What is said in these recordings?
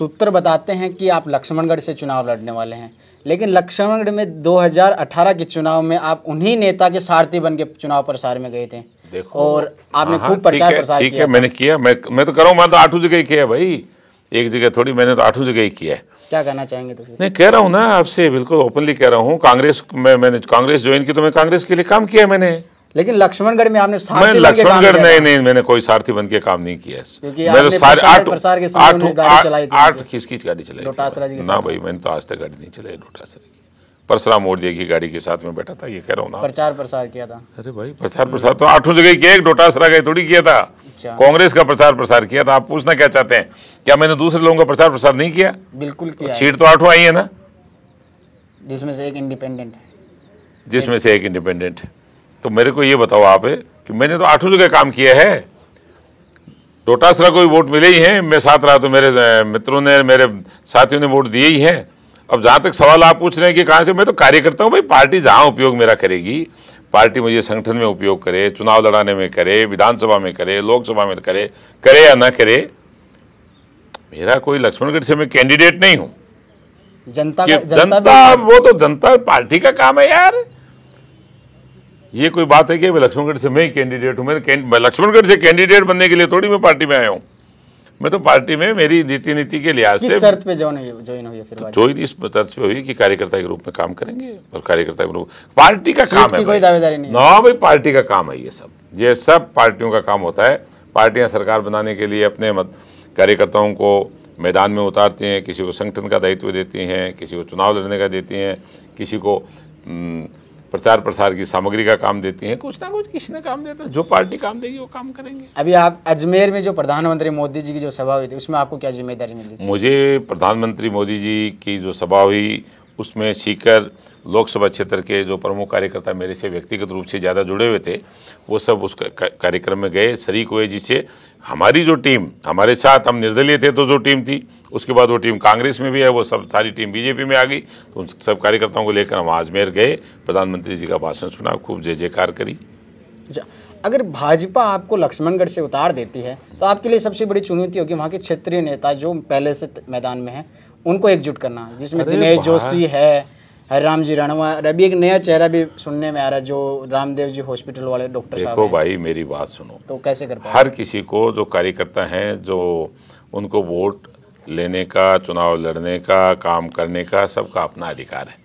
सूत्र बताते हैं कि आप लक्ष्मणगढ़ से चुनाव लड़ने वाले हैं। लेकिन लक्ष्मणगढ़ में 2018 के चुनाव में आप उन्हीं नेता के सारथी बन के चुनाव प्रसार में गए थे। देखो और आपने हाँ, खूब प्रचार प्रसार ठीक किया है मैंने किया मैं मैं तो करूँ मैं तो आठों जगह ही किया भाई। एक जगह थोड़ी मैंने तो आठों जगह ही किया है। क्या कहना चाहेंगे तो नहीं कह रहा हूँ ना आपसे बिल्कुल ओपनली कह रहा हूँ कांग्रेस में मैंने कांग्रेस ज्वाइन की तो मैं कांग्रेस के लिए काम किया मैंने। लेकिन लक्ष्मणगढ़ में आपने मैं लक्ष्मणगढ़ नहीं नहीं मैंने कोई सारथी बन के काम नहीं किया है। मैं तो सारे आठ प्रसार के आठ गाड़ी आठ- चलाई थी आठ किस किस गाड़ी चलाई जी ना भाई मैंने तो आज तक गाड़ी नहीं चलाई लोटासरा की। परशुराम मोदी की गाड़ी के साथ में बैठा था ये कह रहा हूँ ना। प्रचार प्रसार किया था। अरे भाई प्रचार प्रसार तो आठों जगह किया एक डोटासरा का थोड़ी किया था। अच्छा। कांग्रेस का प्रचार प्रसार किया था आप पूछना क्या चाहते हैं? क्या मैंने दूसरे लोगों का प्रचार प्रसार नहीं किया? बिल्कुल किया सीट तो आठों आई है ना? जिसमें से एक इंडिपेंडेंट है। जिसमें से एक इंडिपेंडेंट है। तो मेरे को ये बताओ आप कि मैंने तो आठों जगह काम किया है। डोटासरा को भी वोट मिले ही हैं। मैं साथ रहा तो मेरे मित्रों ने मेरे साथियों ने वोट दिए ही हैं। अब जहाँ तक सवाल आप पूछ रहे हैं कि कहाँ से मैं तो कार्यकर्ता हूँ भाई। पार्टी जहाँ उपयोग मेरा करेगी पार्टी मुझे संगठन में उपयोग करे चुनाव लड़ाने में करे विधानसभा में करे लोकसभा में करे करे या ना करे मेरा कोई लक्ष्मणगढ़ से मैं कैंडिडेट नहीं हूँ। जनता जनता जनता वो तो जनता पार्टी का काम है यार। ये कोई बात है कि मैं लक्ष्मणगढ़ से मैं ही कैंडिडेट हूँ? मैं कैं- लक्ष्मणगढ़ से कैंडिडेट बनने के लिए थोड़ी मैं पार्टी में आया हूँ। मैं तो पार्टी में मेरी नीति नीति के लिहाज से शर्त पे ज्वाइन हुई फिर इस तर्ज पे हुई कि कार्यकर्ता के रूप में काम करेंगे और कार्यकर्ता के रूप पार्टी का काम है कोई दावेदारी नहीं है। ना भाई पार्टी का काम है ये सब। ये सब पार्टियों का काम होता है। पार्टियाँ सरकार बनाने के लिए अपने कार्यकर्ताओं को मैदान में उतारती हैं किसी को संगठन का दायित्व देती हैं किसी को चुनाव लड़ने का देती हैं किसी को हम्म, प्रचार प्रसार की सामग्री का काम देती हैं कुछ ना कुछ किसी ने काम देता है जो पार्टी काम देगी वो काम करेंगे। अभी आप अजमेर में जो प्रधानमंत्री मोदी जी की जो सभा हुई थी उसमें आपको क्या ज़िम्मेदारी मिली मुझे प्रधानमंत्री मोदी जी की जो सभा हुई उसमें सीकर लोकसभा क्षेत्र के जो प्रमुख कार्यकर्ता मेरे से व्यक्तिगत रूप से ज़्यादा जुड़े हुए थे वो सब उस कार्यक्रम में गए शरीक हुए जिससे हमारी जो टीम हमारे साथ हम निर्दलीय थे तो जो टीम थी उसके बाद वो टीम कांग्रेस में भी है वो सब सारी टीम बीजेपी में आ गई तो उन सब कार्यकर्ताओं को लेकर हम आजमेर गए। प्रधानमंत्री जी का भाषण सुना खूब जय जयकार करी। अच्छा अगर भाजपा आपको लक्ष्मणगढ़ से उतार देती है तो आपके लिए सबसे बड़ी चुनौती होगी वहाँ के क्षेत्रीय नेता जो पहले से मैदान में हैं उनको एकजुट करना जिसमें दिनेश जोशी है हरिराम जी रणवा अभी एक नया चेहरा भी सुनने में आ रहा है जो रामदेव जी हॉस्पिटल वाले डॉक्टर साहब देखो भाई मेरी बात सुनो। तो कैसे कर हर किसी को जो कार्यकर्ता हैं जो उनको वोट लेने का चुनाव लड़ने का काम करने का सबका अपना अधिकार है।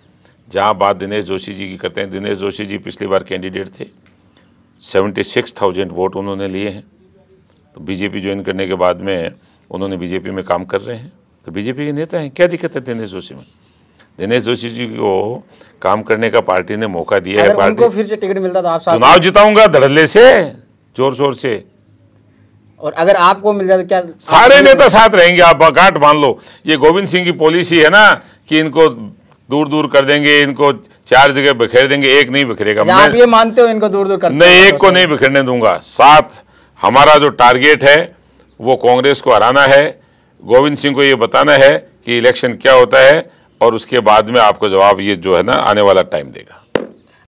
जहाँ बात दिनेश जोशी जी की करते हैं दिनेश जोशी जी पिछली बार कैंडिडेट थे। सेवेंटी सिक्स थाउज़ेंड वोट उन्होंने लिए हैं। तो बीजेपी ज्वाइन करने के बाद में उन्होंने बीजेपी में काम कर रहे हैं। तो बीजेपी के नेता हैं क्या दिक्कत है दिनेश जोशी में? दिनेश जोशी जी को काम करने का पार्टी ने मौका दिया है पार्टी। उनको फिर से टिकट मिलता तो आप साथ चुनाव जिताऊँगा धड़ल्ले से ज़ोर शोर से। और अगर आपको मिल जाए तो क्या सारे नेता साथ रहेंगे आप गांठ मान लो। ये गोविंद सिंह की पॉलिसी है ना कि इनको दूर दूर कर देंगे इनको चार जगह बिखेर देंगे एक नहीं बिखरेगा। आप ये मानते हो इनको दूर दूर करते नहीं एक को नहीं बिखरने दूँगा। साथ हमारा जो टारगेट है वो कांग्रेस को हराना है। गोविंद सिंह को ये बताना है कि इलेक्शन क्या होता है। और उसके बाद में आपको जवाब ये जो है ना आने वाला टाइम देगा।